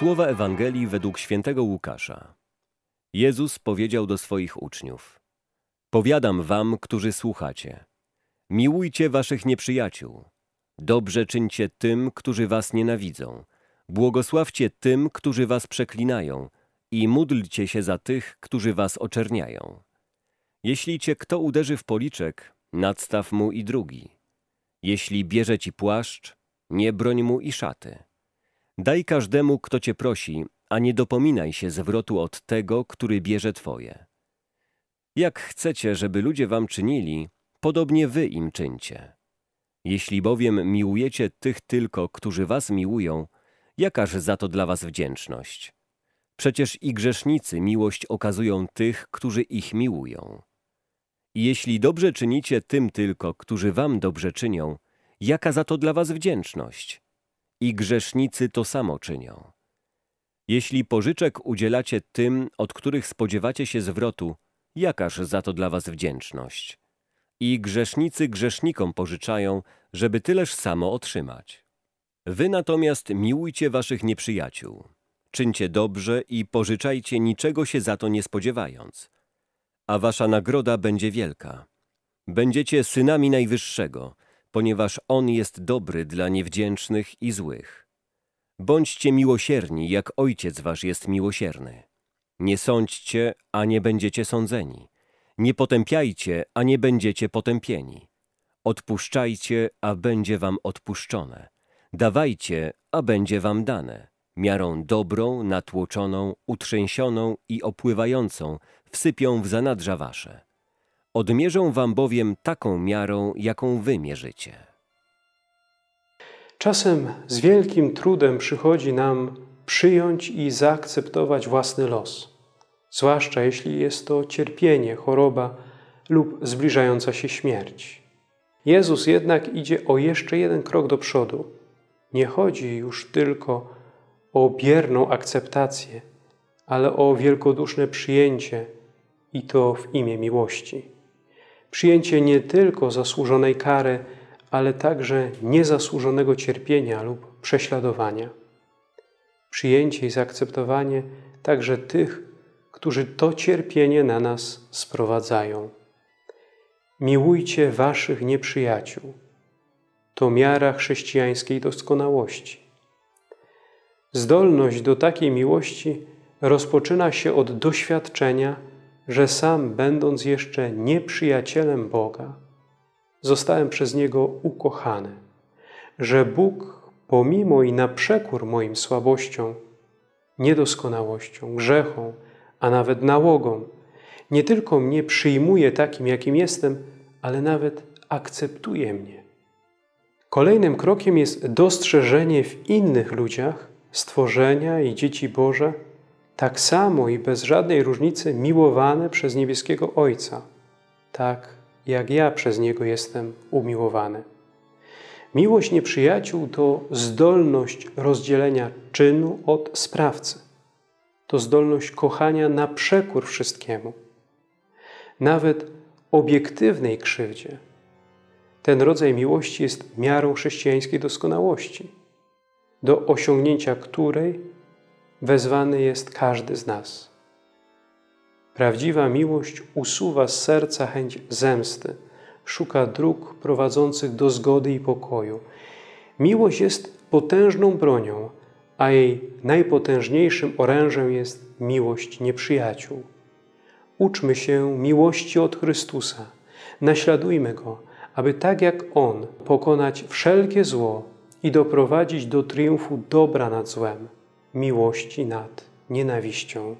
Słowa Ewangelii według świętego Łukasza. Jezus powiedział do swoich uczniów: Powiadam wam, którzy słuchacie: Miłujcie waszych nieprzyjaciół, dobrze czyńcie tym, którzy was nienawidzą, błogosławcie tym, którzy was przeklinają, i módlcie się za tych, którzy was oczerniają. Jeśli cię kto uderzy w policzek, nadstaw mu i drugi. Jeśli bierze ci płaszcz, nie broń mu i szaty. Daj każdemu, kto cię prosi, a nie dopominaj się zwrotu od tego, który bierze twoje. Jak chcecie, żeby ludzie wam czynili, podobnie wy im czyńcie. Jeśli bowiem miłujecie tych tylko, którzy was miłują, jakaż za to dla was wdzięczność? Przecież i grzesznicy miłość okazują tych, którzy ich miłują. I jeśli dobrze czynicie tym tylko, którzy wam dobrze czynią, jaka za to dla was wdzięczność? I grzesznicy to samo czynią. Jeśli pożyczek udzielacie tym, od których spodziewacie się zwrotu, jakaż za to dla was wdzięczność? I grzesznicy grzesznikom pożyczają, żeby tyleż samo otrzymać. Wy natomiast miłujcie waszych nieprzyjaciół. Czyńcie dobrze i pożyczajcie niczego się za to nie spodziewając. A wasza nagroda będzie wielka. Będziecie synami Najwyższego, ponieważ On jest dobry dla niewdzięcznych i złych. Bądźcie miłosierni, jak Ojciec wasz jest miłosierny. Nie sądźcie, a nie będziecie sądzeni. Nie potępiajcie, a nie będziecie potępieni. Odpuszczajcie, a będzie wam odpuszczone. Dawajcie, a będzie wam dane. Miarą dobrą, natłoczoną, utrzęsioną i opływającą wsypią w zanadrza wasze. Odmierzą wam bowiem taką miarą, jaką wy mierzycie. Czasem z wielkim trudem przychodzi nam przyjąć i zaakceptować własny los, zwłaszcza jeśli jest to cierpienie, choroba lub zbliżająca się śmierć. Jezus jednak idzie o jeszcze jeden krok do przodu. Nie chodzi już tylko o bierną akceptację, ale o wielkoduszne przyjęcie i to w imię miłości. Przyjęcie nie tylko zasłużonej kary, ale także niezasłużonego cierpienia lub prześladowania. Przyjęcie i zaakceptowanie także tych, którzy to cierpienie na nas sprowadzają. Miłujcie waszych nieprzyjaciół. To miara chrześcijańskiej doskonałości. Zdolność do takiej miłości rozpoczyna się od doświadczenia, że sam, będąc jeszcze nieprzyjacielem Boga, zostałem przez Niego ukochany, że Bóg, pomimo i na przekór moim słabościom, niedoskonałościom, grzechom, a nawet nałogom, nie tylko mnie przyjmuje takim, jakim jestem, ale nawet akceptuje mnie. Kolejnym krokiem jest dostrzeżenie w innych ludziach stworzenia i dzieci Boże, tak samo i bez żadnej różnicy miłowane przez niebieskiego Ojca, tak jak ja przez Niego jestem umiłowany. Miłość nieprzyjaciół to zdolność rozdzielenia czynu od sprawcy. To zdolność kochania na przekór wszystkiemu. Nawet obiektywnej krzywdzie. Ten rodzaj miłości jest miarą chrześcijańskiej doskonałości, do osiągnięcia której wezwany jest każdy z nas. Prawdziwa miłość usuwa z serca chęć zemsty, szuka dróg prowadzących do zgody i pokoju. Miłość jest potężną bronią, a jej najpotężniejszym orężem jest miłość nieprzyjaciół. Uczmy się miłości od Chrystusa, naśladujmy Go, aby tak jak On pokonać wszelkie zło i doprowadzić do triumfu dobra nad złem miłości nad nienawiścią.